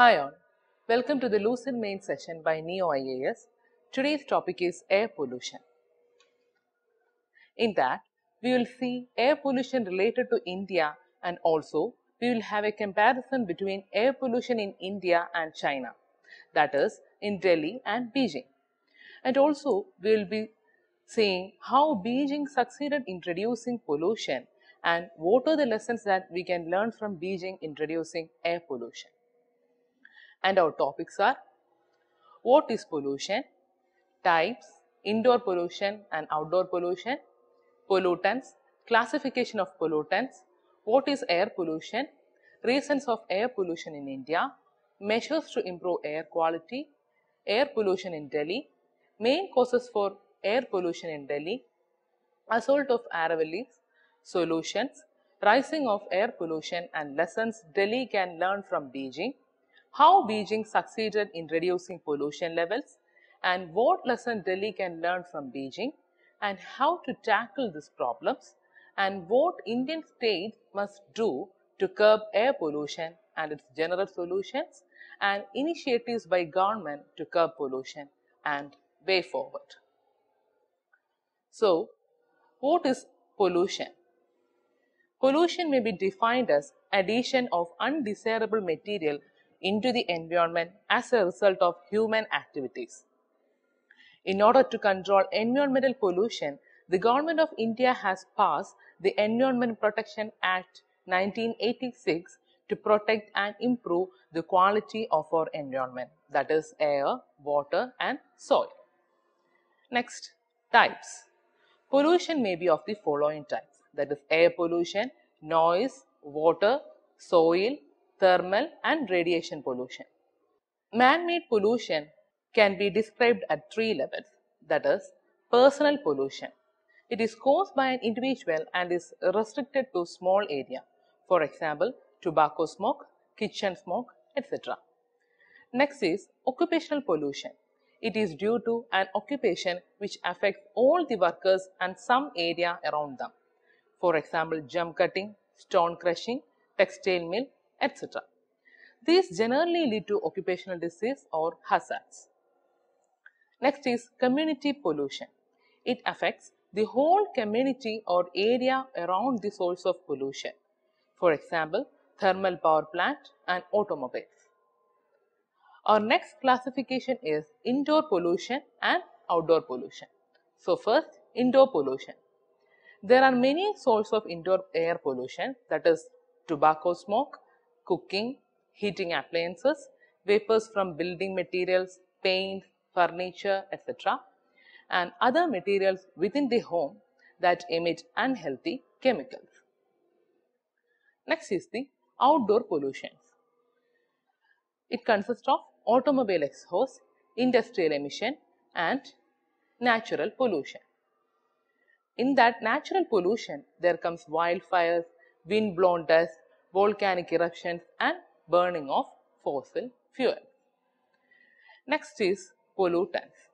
Hi all, welcome to the Lucid main session by Neo IAS. Today's topic is air pollution. In that, we will see air pollution related to India and also we will have a comparison between air pollution in India and China, that is in Delhi and Beijing. And also we will be seeing how Beijing succeeded in reducing pollution and what are the lessons that we can learn from Beijing in reducing air pollution. And our topics are what is pollution, types, indoor pollution and outdoor pollution, pollutants, classification of pollutants, what is air pollution, reasons of air pollution in India, measures to improve air quality, air pollution in Delhi, main causes for air pollution in Delhi, assault of air Aravallis, solutions, rising of air pollution and lessons Delhi can learn from Beijing, how Beijing succeeded in reducing pollution levels, and what lesson Delhi can learn from Beijing, and how to tackle these problems, and what Indian state must do to curb air pollution and its general solutions, and initiatives by government to curb pollution and way forward. So, what is pollution? Pollution may be defined as addition of undesirable material into the environment as a result of human activities. In order to control environmental pollution, the Government of India has passed the Environment Protection Act 1986 to protect and improve the quality of our environment, that is air, water and soil. Next, types. Pollution may be of the following types, that is air pollution, noise, water, soil, thermal and radiation pollution. Man-made pollution can be described at three levels, that is personal pollution. It is caused by an individual and is restricted to small area. For example, tobacco smoke, kitchen smoke, etc. Next is occupational pollution. It is due to an occupation which affects all the workers and some area around them. For example, gum cutting, stone crushing, textile mill, etc. These generally lead to occupational disease or hazards. Next is community pollution. It affects the whole community or area around the source of pollution. For example, thermal power plant and automobiles. Our next classification is indoor pollution and outdoor pollution. So first, indoor pollution. There are many sources of indoor air pollution that is tobacco smoke, cooking, heating appliances, vapors from building materials, paint, furniture, etc. and other materials within the home that emit unhealthy chemicals. Next is the outdoor pollution. It consists of automobile exhaust, industrial emission and natural pollution. In that natural pollution, there comes wildfires, wind-blown dust, volcanic eruptions and burning of fossil fuel. Next is pollutants.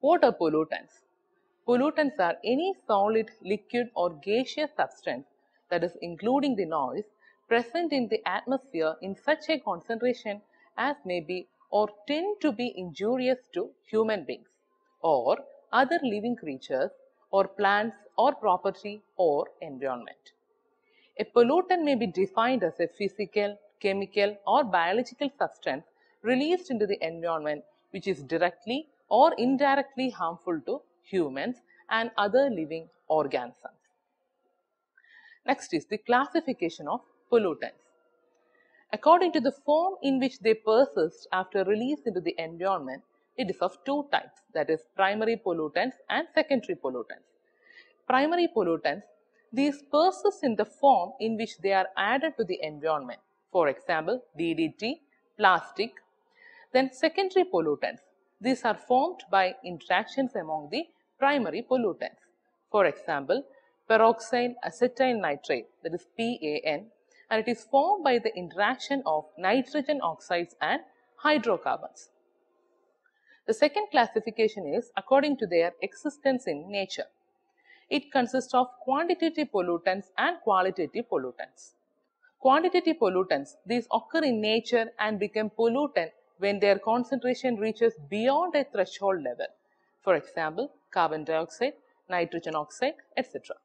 What are pollutants? Pollutants are any solid, liquid or gaseous substance that is including the noise present in the atmosphere in such a concentration as may be or tend to be injurious to human beings or other living creatures or plants or property or environment. A pollutant may be defined as a physical, chemical or biological substance released into the environment which is directly or indirectly harmful to humans and other living organisms. Next is the classification of pollutants. According to the form in which they persist after release into the environment, it is of two types that is primary pollutants and secondary pollutants. Primary pollutants, these persist in the form in which they are added to the environment. For example, DDT, plastic. Then secondary pollutants, these are formed by interactions among the primary pollutants. For example, peroxide acetyl nitrate that is PAN and it is formed by the interaction of nitrogen oxides and hydrocarbons. The second classification is according to their existence in nature. It consists of quantitative pollutants and qualitative pollutants. Quantitative pollutants, these occur in nature and become pollutant when their concentration reaches beyond a threshold level. For example, carbon dioxide, nitrogen oxide, etc.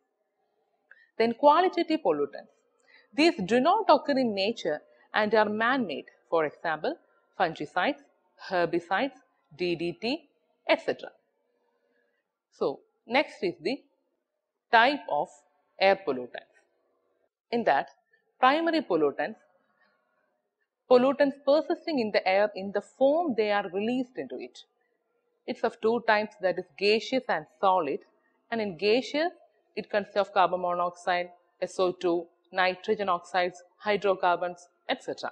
Then qualitative pollutants. These do not occur in nature and are man-made. For example, fungicides, herbicides, DDT, etc. So, next is the type of air pollutants. In that, primary pollutants, pollutants persisting in the air in the form they are released into it. It's of two types that is gaseous and solid and in gaseous it consists of carbon monoxide, SO2, nitrogen oxides, hydrocarbons, etc.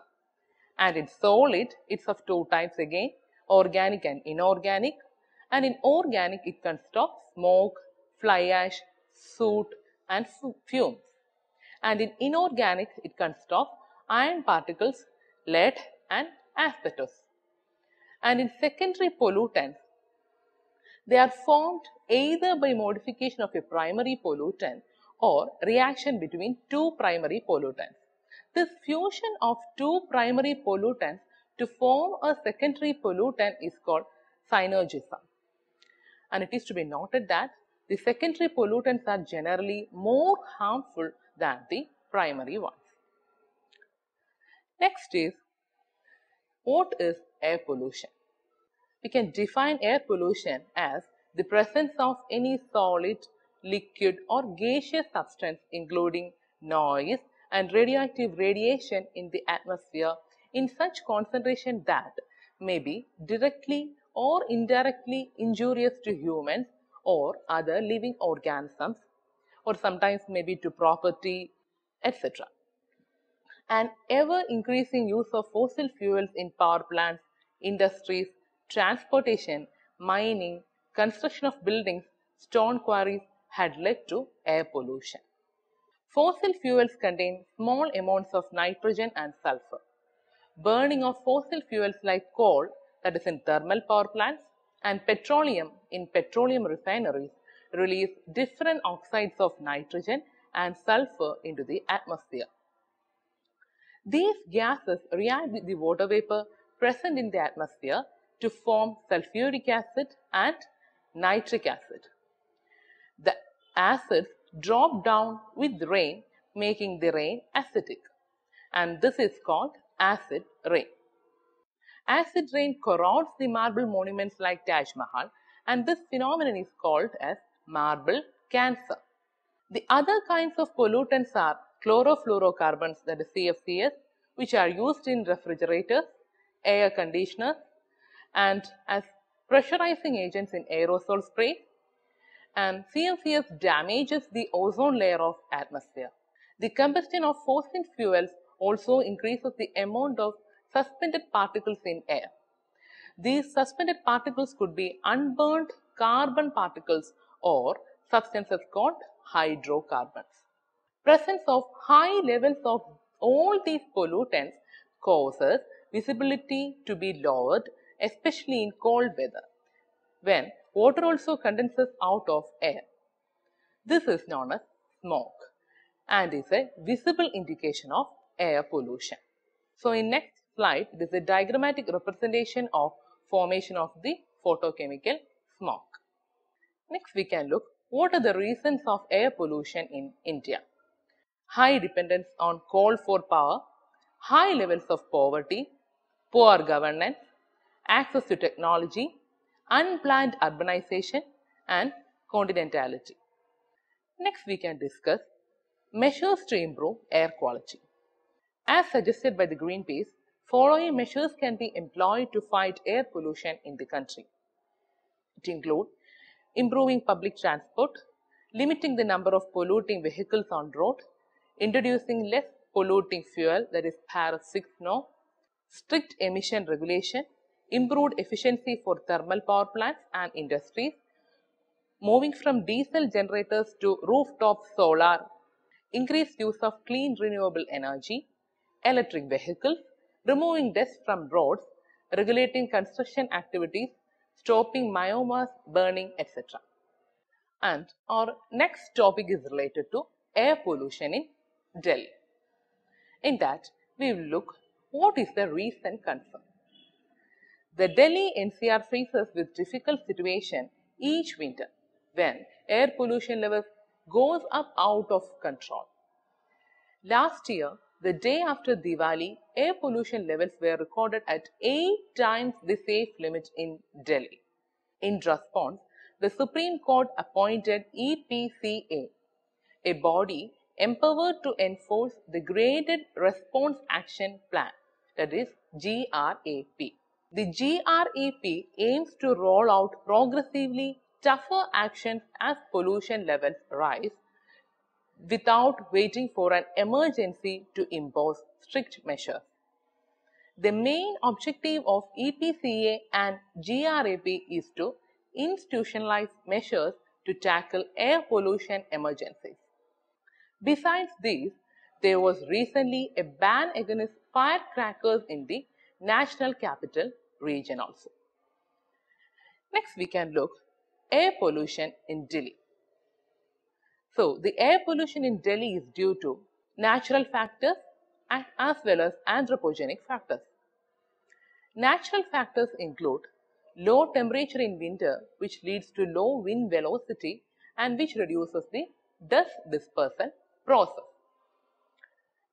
And in solid it's of two types again organic and inorganic and in organic it consists of smoke, fly ash, soot and fumes. And in inorganic it consists of iron particles, lead and asbestos. And in secondary pollutants they are formed either by modification of a primary pollutant or reaction between two primary pollutants. This fusion of two primary pollutants to form a secondary pollutant is called synergism. And it is to be noted that the secondary pollutants are generally more harmful than the primary ones. Next is, what is air pollution? We can define air pollution as the presence of any solid, liquid or gaseous substance including noise and radioactive radiation in the atmosphere in such concentration that may be directly or indirectly injurious to humans or other living organisms or sometimes maybe to property etc. An ever increasing use of fossil fuels in power plants, industries, transportation, mining, construction of buildings, stone quarries had led to air pollution. Fossil fuels contain small amounts of nitrogen and sulfur. Burning of fossil fuels like coal, that is in thermal power plants, and petroleum in petroleum refineries release different oxides of nitrogen and sulfur into the atmosphere. These gases react with the water vapor present in the atmosphere to form sulfuric acid and nitric acid. The acids drop down with rain making the rain acidic and this is called acid rain. Acid rain corrodes the marble monuments like Taj Mahal and this phenomenon is called as marble cancer. The other kinds of pollutants are chlorofluorocarbons that is CFCs which are used in refrigerators, air conditioners and as pressurizing agents in aerosol spray and CFCs damages the ozone layer of atmosphere. The combustion of fossil fuels also increases the amount of suspended particles in air. These suspended particles could be unburnt carbon particles or substances called hydrocarbons. Presence of high levels of all these pollutants causes visibility to be lowered especially in cold weather when water also condenses out of air. This is known as smog and is a visible indication of air pollution. So in next slide, it is a diagrammatic representation of formation of the photochemical smog. Next we can look what are the reasons of air pollution in India. High dependence on coal for power, high levels of poverty, poor governance, access to technology, unplanned urbanization and continentality. Next we can discuss measures to improve air quality. As suggested by the Greenpeace, following measures can be employed to fight air pollution in the country. It include improving public transport, limiting the number of polluting vehicles on road, introducing less polluting fuel that is Bharat 6 no, strict emission regulation, improved efficiency for thermal power plants and industries, moving from diesel generators to rooftop solar, increased use of clean renewable energy, electric vehicles, removing dust from roads, regulating construction activities, stopping biomass, burning, etc. And our next topic is related to air pollution in Delhi. In that, we will look what is the recent concern. The Delhi NCR faces with difficult situation each winter when air pollution levels goes up out of control. Last year, the day after Diwali, air pollution levels were recorded at 8 times the safe limit in Delhi. In response, the Supreme Court appointed EPCA, a body empowered to enforce the Graded Response Action Plan, that is GRAP. The GRAP aims to roll out progressively tougher actions as pollution levels rise without waiting for an emergency to impose strict measures. The main objective of EPCA and GRAP is to institutionalize measures to tackle air pollution emergencies. Besides these, there was recently a ban against firecrackers in the national capital region also. Next, we can look air pollution in Delhi. So, the air pollution in Delhi is due to natural factors as well as anthropogenic factors. Natural factors include low temperature in winter which leads to low wind velocity and which reduces the dust dispersal process.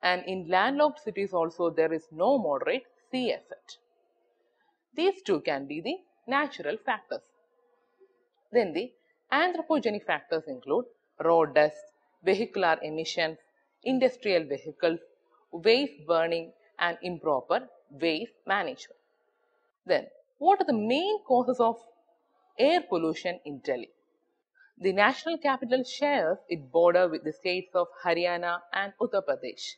And in landlocked cities also there is no moderate sea effect. These two can be the natural factors. Then the anthropogenic factors include road dust, vehicular emissions, industrial vehicles, waste burning and improper waste management. Then what are the main causes of air pollution in Delhi? The national capital shares its border with the states of Haryana and Uttar Pradesh.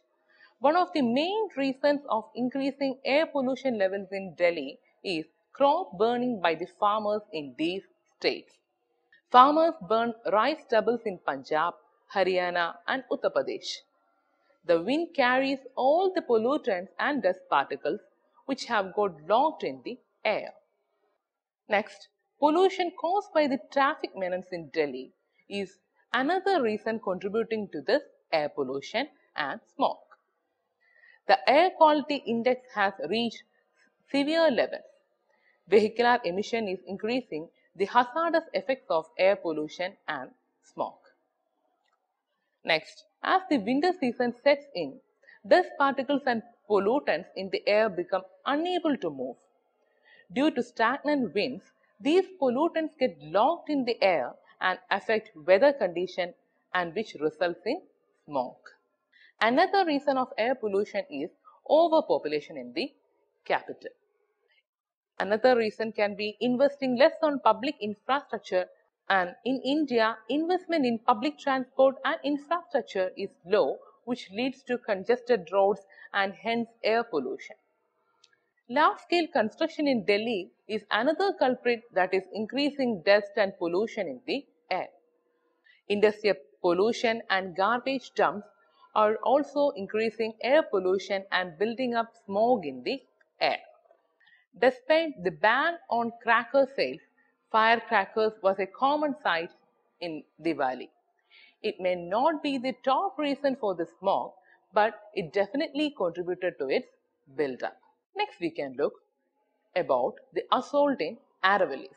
One of the main reasons of increasing air pollution levels in Delhi is crop burning by the farmers in these states. Farmers burn rice stubbles in Punjab, Haryana and Uttar Pradesh. The wind carries all the pollutants and dust particles which have got locked in the air. Next, pollution caused by the traffic menace in Delhi is another reason contributing to this air pollution and smog. The air quality index has reached severe levels. Vehicular emission is increasing the hazardous effects of air pollution and smoke. Next, as the winter season sets in, dust particles and pollutants in the air become unable to move. Due to stagnant winds, these pollutants get locked in the air and affect weather condition and which results in smoke. Another reason of air pollution is overpopulation in the capital. Another reason can be investing less on public infrastructure and in India, investment in public transport and infrastructure is low which leads to congested roads and hence air pollution. Large-scale construction in Delhi is another culprit that is increasing dust and pollution in the air. Industrial pollution and garbage dumps are also increasing air pollution and building up smog in the air. Despite the ban on cracker sales, firecrackers was a common sight in Diwali. It may not be the top reason for the smog, but it definitely contributed to its build-up. Next, we can look about the assault in Aravallis.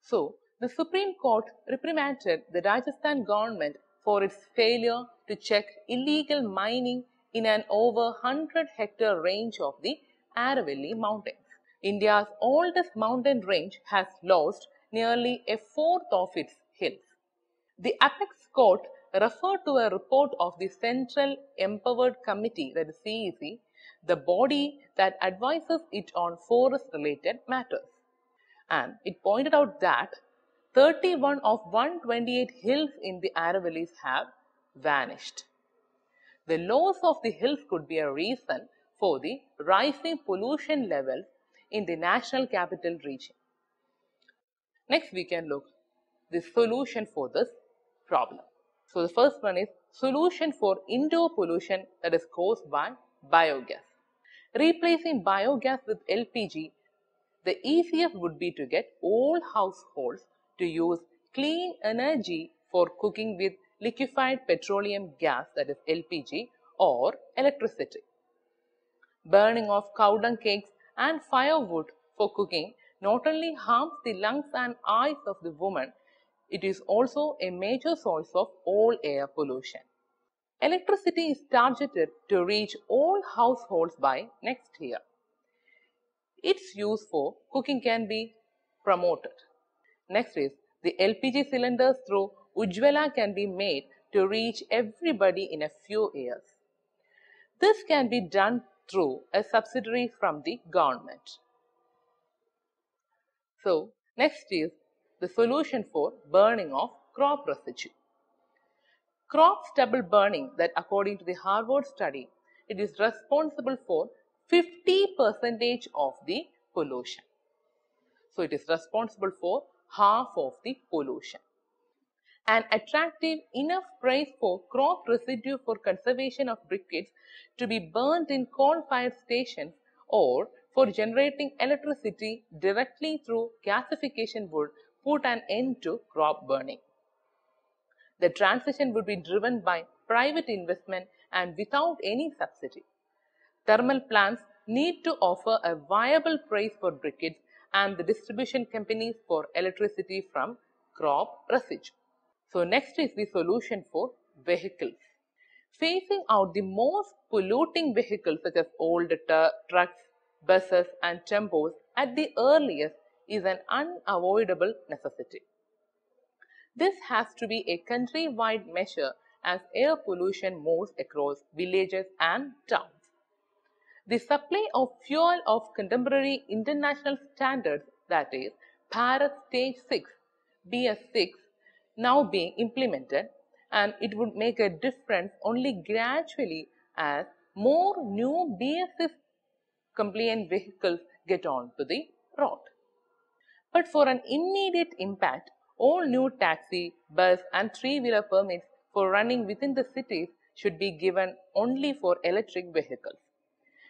So, the Supreme Court reprimanded the Rajasthan government for its failure to check illegal mining in an over 100 hectare range of the Aravalli Mountains. India's oldest mountain range has lost nearly a fourth of its hills. The apex court referred to a report of the Central Empowered Committee, that is CEC, the body that advises it on forest related matters. And it pointed out that 31 of 128 hills in the Aravallis have vanished. The loss of the hills could be a reason for the rising pollution levels in the national capital region. Next, we can look the solution for this problem. So, the first one is solution for indoor pollution that is caused by biogas. Replacing biogas with LPG, the easiest would be to get all households to use clean energy for cooking with liquefied petroleum gas that is LPG or electricity. Burning of cow dung cakes and firewood for cooking not only harms the lungs and eyes of the woman, it is also a major source of all air pollution. Electricity is targeted to reach all households by next year. Its use for cooking can be promoted. Next is the LPG cylinders through Ujjwala can be made to reach everybody in a few years. This can be done through a subsidiary from the government. So, next is the solution for burning of crop residue. Crop stubble burning that according to the Harvard study, it is responsible for 50 percentage of the pollution. So, it is responsible for half of the pollution. An attractive enough price for crop residue for conservation of briquettes to be burnt in coal-fired stations or for generating electricity directly through gasification would put an end to crop burning. The transition would be driven by private investment and without any subsidy. Thermal plants need to offer a viable price for briquettes and the distribution companies for electricity from crop residue. So next is the solution for vehicles. Phasing out the most polluting vehicles such as old trucks, buses and tempos at the earliest is an unavoidable necessity. This has to be a country-wide measure as air pollution moves across villages and towns. The supply of fuel of contemporary international standards that is Bharat Stage 6 BS6 now being implemented and it would make a difference only gradually as more new BS6 compliant vehicles get onto the road. But for an immediate impact, all new taxi, bus and three-wheeler permits for running within the cities should be given only for electric vehicles.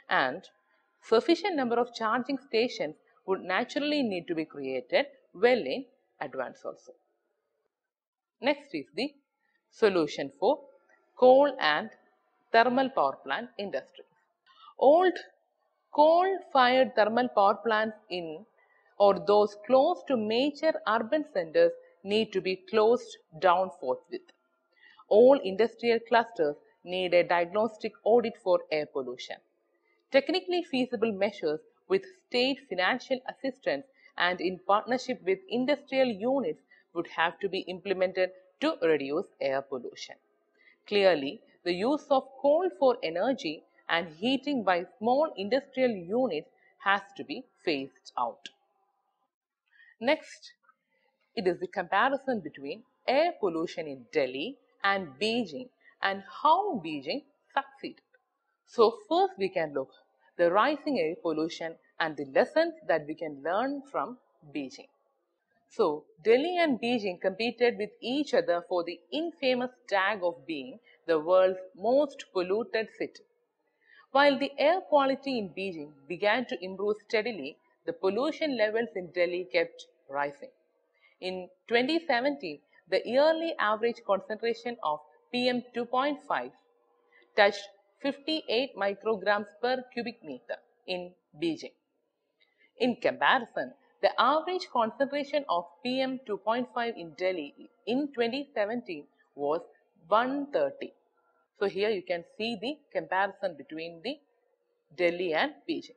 And sufficient number of charging stations would naturally need to be created well in advance also. Next is the solution for coal and thermal power plant industry. Old coal-fired thermal power plants in or those close to major urban centers need to be closed down forthwith. All industrial clusters need a diagnostic audit for air pollution. Technically feasible measures with state financial assistance and in partnership with industrial units would have to be implemented to reduce air pollution. Clearly, the use of coal for energy and heating by small industrial units has to be phased out. Next, it is the comparison between air pollution in Delhi and Beijing and how Beijing succeeded. So first we can look the rising air pollution and the lessons that we can learn from Beijing. So, Delhi and Beijing competed with each other for the infamous tag of being the world's most polluted city. While the air quality in Beijing began to improve steadily, the pollution levels in Delhi kept rising. In 2017, the yearly average concentration of PM 2.5 touched 58 micrograms per cubic meter in Beijing. In comparison, the average concentration of PM 2.5 in Delhi in 2017 was 130. So here you can see the comparison between the Delhi and Beijing.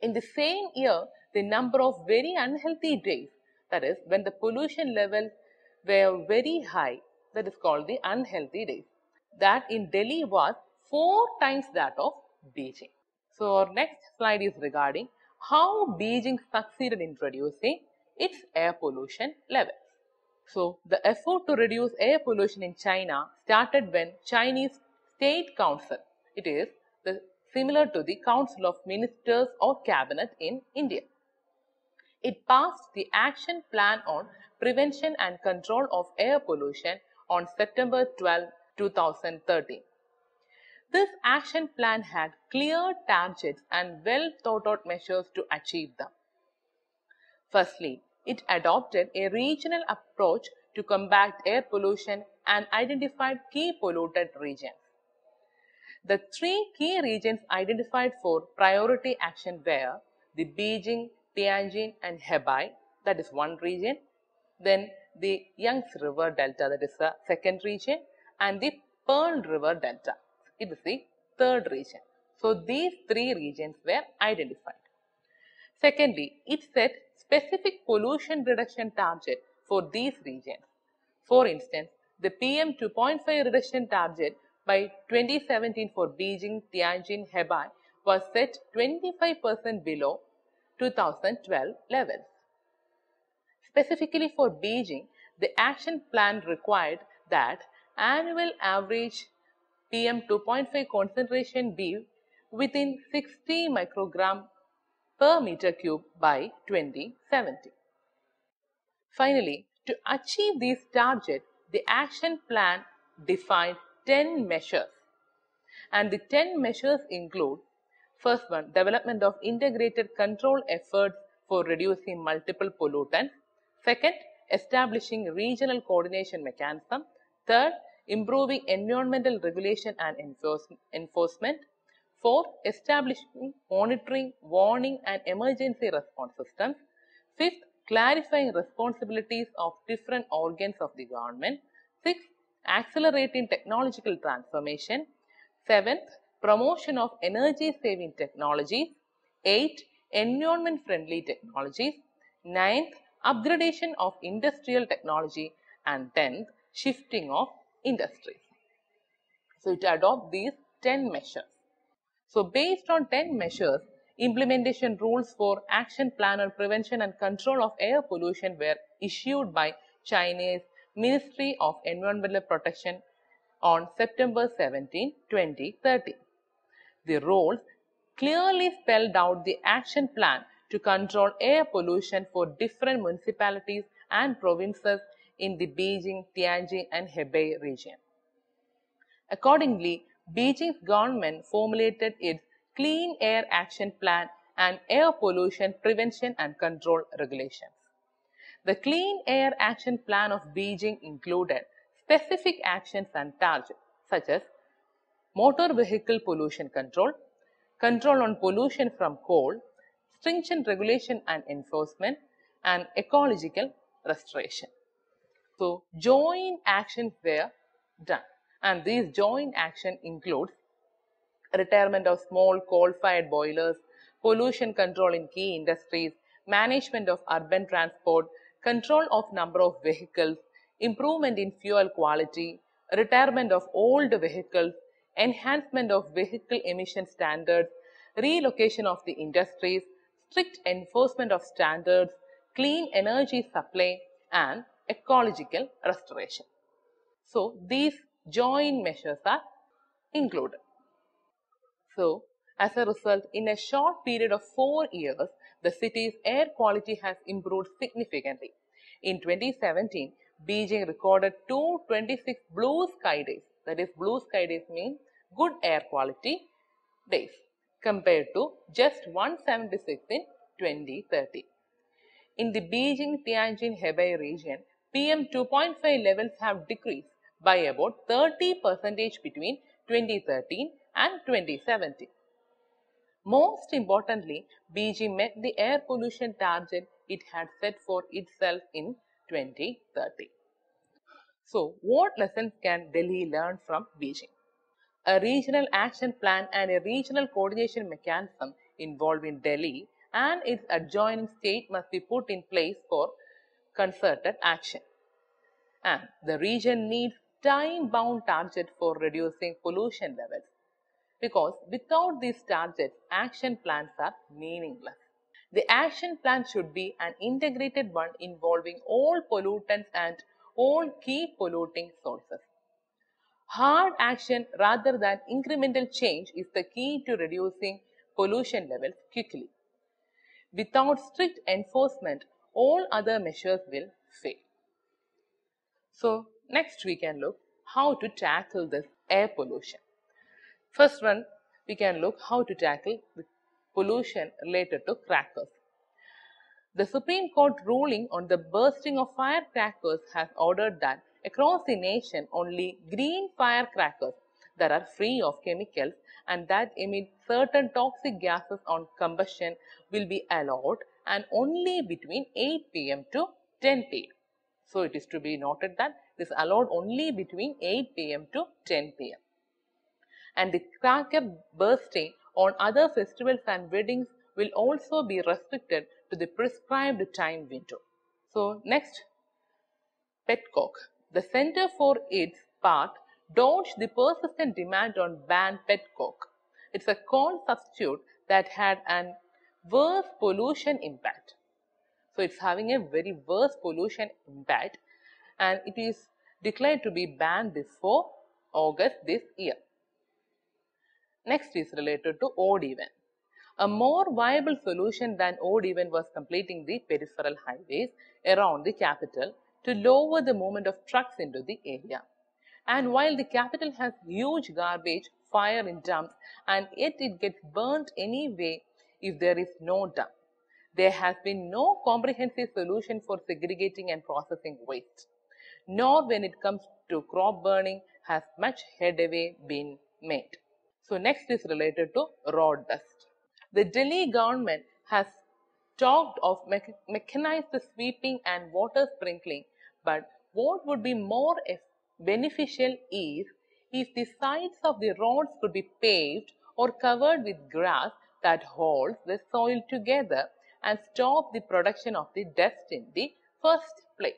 In the same year, the number of very unhealthy days, that is when the pollution levels were very high, that is called the unhealthy days. That in Delhi was four times that of Beijing. So our next slide is regarding how Beijing succeeded in reducing its air pollution levels. So, the effort to reduce air pollution in China started when Chinese State Council, it is the, similar to the Council of Ministers or Cabinet in India. It passed the Action Plan on Prevention and Control of Air Pollution on September 12, 2013. This action plan had clear targets and well thought out measures to achieve them. Firstly, it adopted a regional approach to combat air pollution and identified key polluted regions. The three key regions identified for priority action were the Beijing, Tianjin and Hebei, that is one region. Then the Yangtze River Delta, that is the second region, and the Pearl River Delta, it is the third region. So these three regions were identified. Secondly, it set specific pollution reduction target for these regions. For instance, the PM 2.5 reduction target by 2017 for Beijing, Tianjin, Hebei was set 25% below 2012 levels. Specifically for Beijing, the action plan required that annual average PM 2.5 concentration be within 60 microgram per meter cube by 2070. Finally, to achieve these targets, the action plan defined 10 measures. And the 10 measures include first one, development of integrated control efforts for reducing multiple pollutants. Second, establishing regional coordination mechanism. Third, improving environmental regulation and enforcement. Fourth, establishing monitoring, warning and emergency response systems. Fifth, clarifying responsibilities of different organs of the government. Sixth, accelerating technological transformation. Seventh, promotion of energy saving technologies. Eight, environment friendly technologies. Ninth, upgradation of industrial technology. And tenth, shifting of industries. So, it adopts these 10 measures. So, based on 10 measures, implementation rules for action plan on prevention and control of air pollution were issued by Chinese Ministry of Environmental Protection on September 17, 2013. The rules clearly spelled out the action plan to control air pollution for different municipalities and provinces in the Beijing, Tianjin and Hebei region. Accordingly, Beijing's government formulated its Clean Air Action Plan and Air Pollution Prevention and Control Regulations. The Clean Air Action Plan of Beijing included specific actions and targets such as motor vehicle pollution control, control on pollution from coal, stringent regulation and enforcement, and ecological restoration. So, joint actions were done. And these joint action includes retirement of small coal-fired boilers, pollution control in key industries, management of urban transport, control of number of vehicles, improvement in fuel quality, retirement of old vehicles, enhancement of vehicle emission standards, relocation of the industries, strict enforcement of standards, clean energy supply and ecological restoration. So, these joint measures are included. So, as a result, in a short period of four years, the city's air quality has improved significantly. In 2017, Beijing recorded 226 blue sky days. That is, blue sky days mean good air quality days compared to just 176 in 2013. In the Beijing Tianjin Hebei region, PM 2.5 levels have decreased by about 30 percentage between 2013 and 2017. Most importantly, Beijing met the air pollution target it had set for itself in 2030. So, what lessons can Delhi learn from Beijing? A regional action plan and a regional coordination mechanism involving Delhi and its adjoining state must be put in place for concerted action. And the region needs time-bound target for reducing pollution levels because without these targets, action plans are meaningless. The action plan should be an integrated one involving all pollutants and all key polluting sources. Hard action rather than incremental change is the key to reducing pollution levels quickly. Without strict enforcement, all other measures will fail. So, next we can look how to tackle this air pollution. First one, we can look how to tackle the pollution related to crackers. The Supreme Court ruling on the bursting of firecrackers has ordered that across the nation only green firecrackers that are free of chemicals and that emit certain toxic gases on combustion will be allowed and only between 8 pm to 10 pm. So it is to be noted that this allowed only between 8 pm to 10 pm. And the cracker bursting on other festivals and weddings will also be restricted to the prescribed time window. So next, Petcoke. The Center for its part dodged the persistent demand on banned petcoke. It's a corn substitute that had an worse pollution impact. So it's having a very worse pollution impact and it is declared to be banned before August this year. Next is related to odd even. A more viable solution than odd even was completing the peripheral highways around the capital to lower the movement of trucks into the area. And while the capital has huge garbage, fire in dumps, and yet it gets burnt anyway if there is no dump, there has been no comprehensive solution for segregating and processing waste. Nor when it comes to crop burning has much headway been made. So next is related to road dust. The Delhi government has talked of mechanized sweeping and water sprinkling, but what would be more beneficial is if the sides of the roads could be paved or covered with grass that holds the soil together and stop the production of the dust in the first place.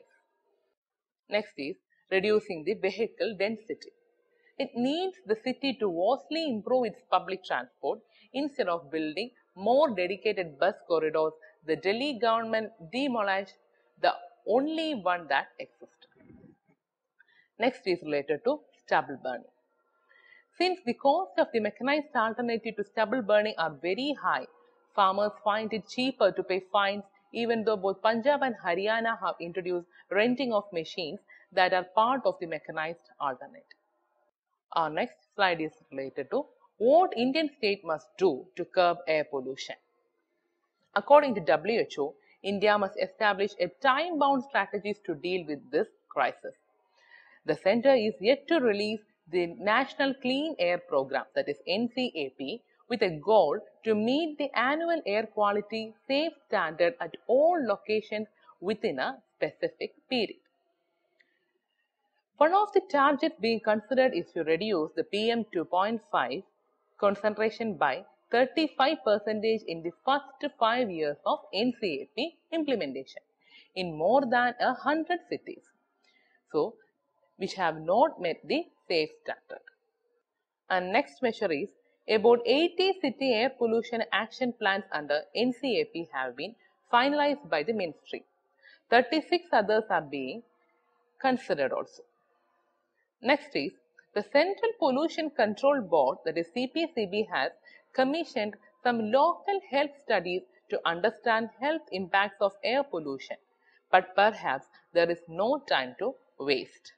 Next is reducing the vehicle density. It needs the city to vastly improve its public transport. Instead of building more dedicated bus corridors, the Delhi government demolished the only one that existed. Next is related to stubble burning. Since the cost of the mechanized alternative to stubble burning are very high, farmers find it cheaper to pay fines even though both Punjab and Haryana have introduced renting of machines that are part of the mechanized alternative. Our next slide is related to what Indian state must do to curb air pollution. According to WHO, India must establish a time-bound strategies to deal with this crisis. The center is yet to release the National Clean Air Program, that is NCAP, with a goal to meet the annual air quality safe standard at all locations within a specific period. One of the targets being considered is to reduce the PM2.5 concentration by 35% in the first five years of NCAP implementation in more than a hundred cities. So, which have not met the safe standard. And next measure is about 80 city air pollution action plans under NCAP have been finalized by the ministry. 36 others are being considered also. Next is the Central Pollution Control Board, that is CPCB, has commissioned some local health studies to understand health impacts of air pollution. But perhaps there is no time to waste.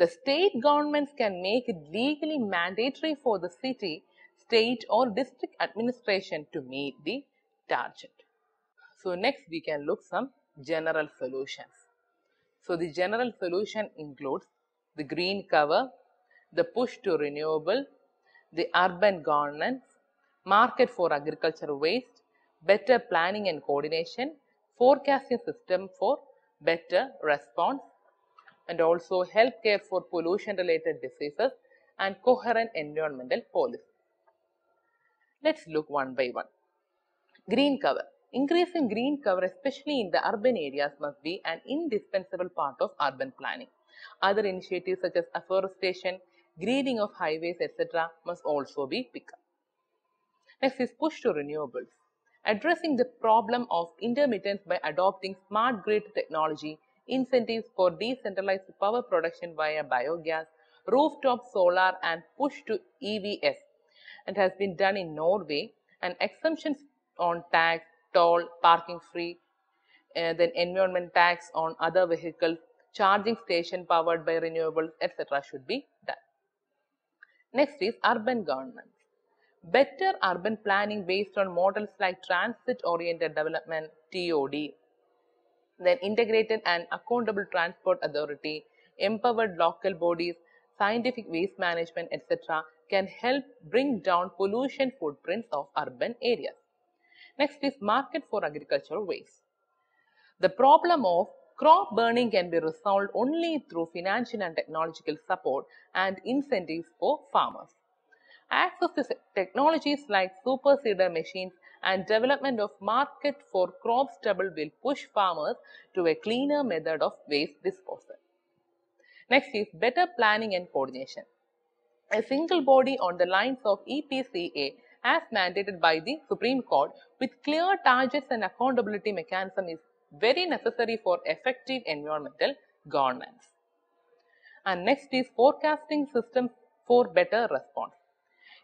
The state governments can make it legally mandatory for the city, state or district administration to meet the target. So next we can look some general solutions. So the general solution includes the green cover, the push to renewable, the urban governance, market for agricultural waste, better planning and coordination, forecasting system for better response, and also healthcare for pollution related diseases and coherent environmental policy. Let's look one by one. Green cover. Increasing green cover, especially in the urban areas, must be an indispensable part of urban planning. Other initiatives such as afforestation, greening of highways, etc. must also be picked up. Next is push to renewables. Addressing the problem of intermittence by adopting smart grid technology, incentives for decentralized power production via biogas, rooftop solar and push to EVs and has been done in Norway and exemptions on tax, toll, parking free, uh, then environment tax on other vehicles charging station powered by renewables, etc. should be done. Next is urban governance. Better urban planning based on models like transit-oriented development, TOD, then integrated and accountable transport authority, empowered local bodies scientific waste management, etc. can help bring down pollution footprints of urban areas. Next is market for agricultural waste. The problem of crop burning can be resolved only through financial and technological support and incentives for farmers. Access to technologies like super seeder machines and development of market for crop stubble will push farmers to a cleaner method of waste disposal. Next is better planning and coordination. A single body on the lines of EPCA as mandated by the Supreme Court with clear targets and accountability mechanism is very necessary for effective environmental governance. And next is forecasting systems for better response.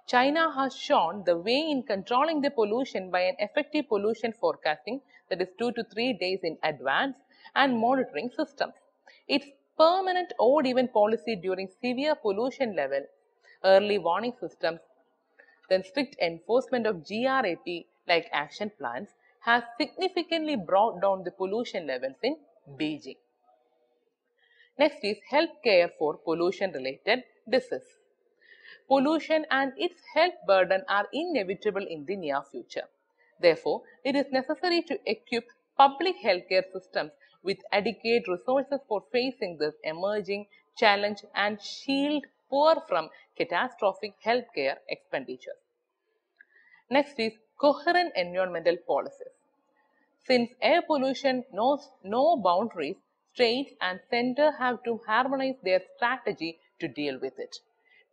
China has shown the way in controlling the pollution by an effective pollution forecasting that is 2 to 3 days in advance and monitoring systems. Its permanent odd even policy during severe pollution level, early warning systems, then strict enforcement of GRAP like action plans has significantly brought down the pollution levels in Beijing. Next is healthcare for pollution related disease. Pollution and its health burden are inevitable in the near future. Therefore, it is necessary to equip public healthcare systems with adequate resources for facing this emerging challenge and shield poor from catastrophic healthcare expenditures. Next is coherent environmental policies. Since air pollution knows no boundaries, states and center have to harmonize their strategy to deal with it.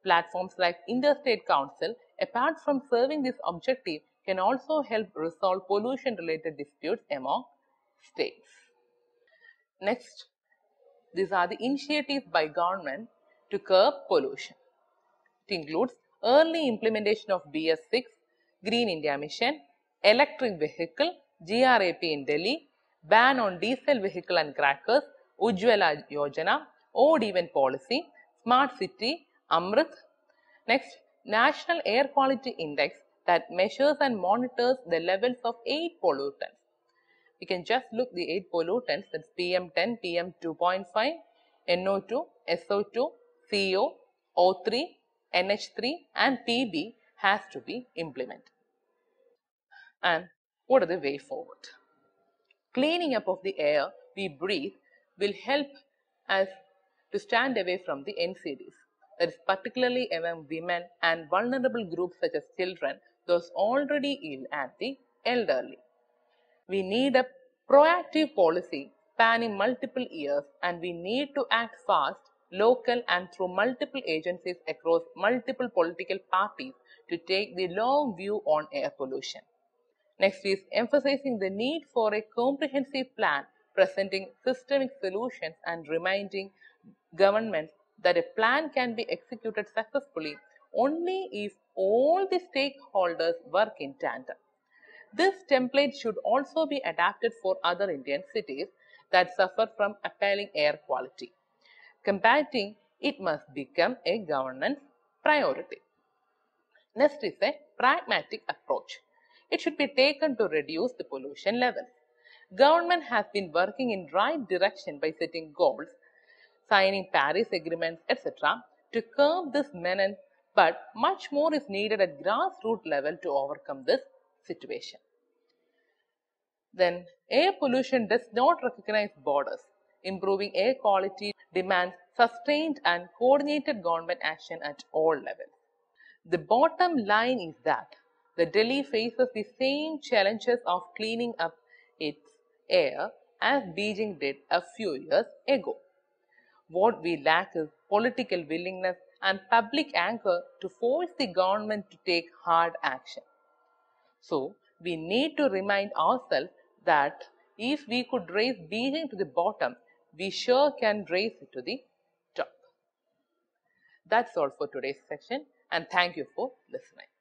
Platforms like Interstate Council, apart from serving this objective, can also help resolve pollution related disputes among states. Next, these are the initiatives by government to curb pollution. It includes early implementation of BS6, Green India Mission, electric vehicle, GRAP in Delhi, ban on diesel vehicle and crackers, Ujjwala Yojana, odd even policy, smart city, AMRUT. Next, National Air Quality Index that measures and monitors the levels of eight pollutants. We can just look the eight pollutants that's PM10, PM2.5, NO2, SO2, CO, O3, NH3 and PB has to be implemented. And what are the way forward? Cleaning up of the air we breathe will help us to stand away from the NCDs. That is particularly among women and vulnerable groups such as children, those already ill and the elderly. We need a proactive policy spanning multiple years and we need to act fast, local and through multiple agencies across multiple political parties to take the long view on air pollution. Next is emphasizing the need for a comprehensive plan presenting systemic solutions and reminding governments that a plan can be executed successfully only if all the stakeholders work in tandem. This template should also be adapted for other Indian cities that suffer from appalling air quality. Combating it must become a governance priority. Next is a pragmatic approach it should be taken to reduce the pollution levels. Government has been working in right direction by setting goals, signing Paris agreements, etc. to curb this menace, but much more is needed at grassroots level to overcome this situation. Then, air pollution does not recognize borders. Improving air quality demands sustained and coordinated government action at all levels. The bottom line is that the Delhi faces the same challenges of cleaning up its air as Beijing did a few years ago. What we lack is political willingness and public anger to force the government to take hard action. So, we need to remind ourselves that if we could raise Beijing to the bottom, we sure can raise it to the top. That's all for today's section and thank you for listening.